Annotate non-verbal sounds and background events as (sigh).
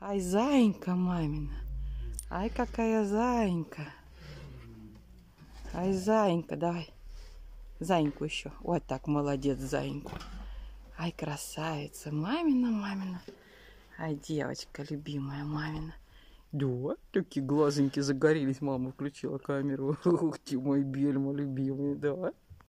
Ай, зайка мамина. Ай, какая зайка, Ай, зайка, давай. Зайеньку еще. Вот так, молодец, зайеньку. Ай, красавица, мамина, мамина. Ай, девочка любимая мамина. Да, такие глазоньки загорелись. Мама включила камеру. (laughs) Ух ты, мой бельма любимый, да.